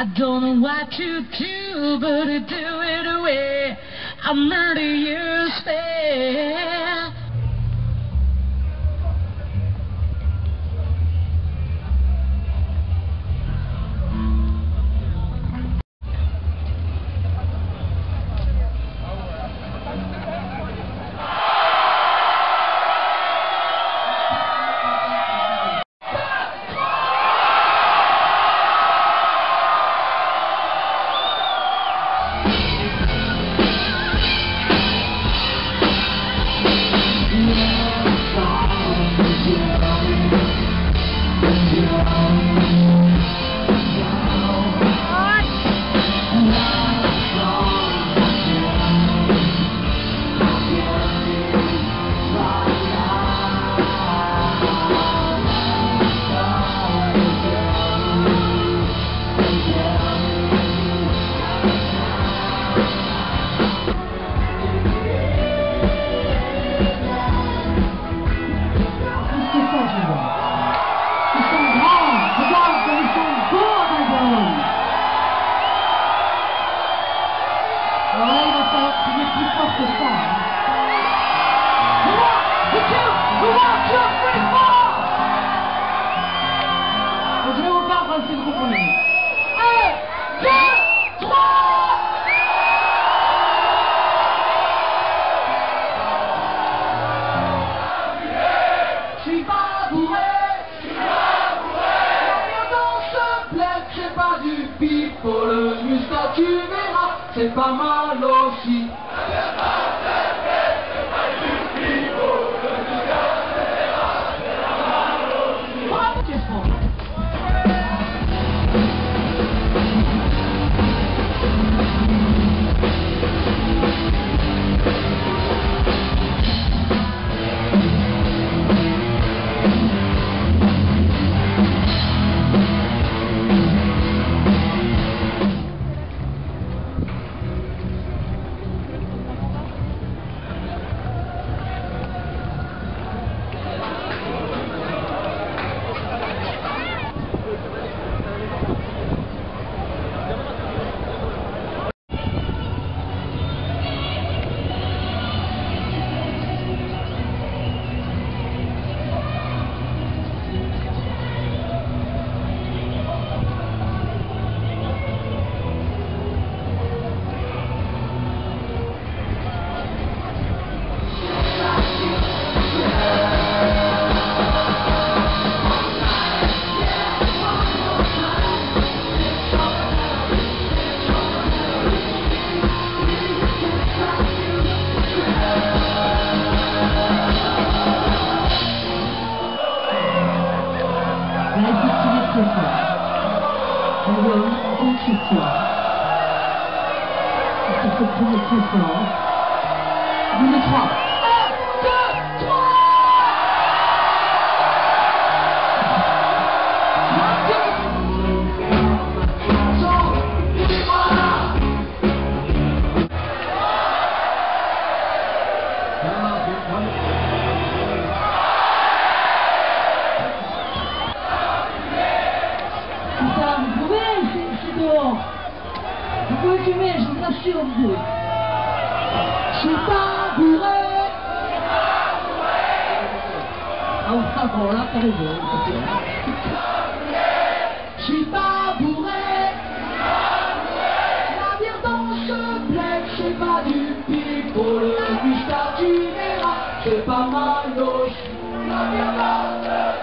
I don't know what you do, but I do it away. I'm 30 years old. c'est pas mal. 气死了每个气死了真的气死你们唱。Putain, vous pouvez, je suis dehors. Vous pouvez fumer, je vous assure, vous pouvez. Je suis pas bourré. Je suis pas bourré. Ah, on bon, là, t'as raison. Je suis pas bourré. La bière dans ce plaid, c'est pas du pic pour le Gustave, tu verras. C'est pas mal, gauche. La bière dans ce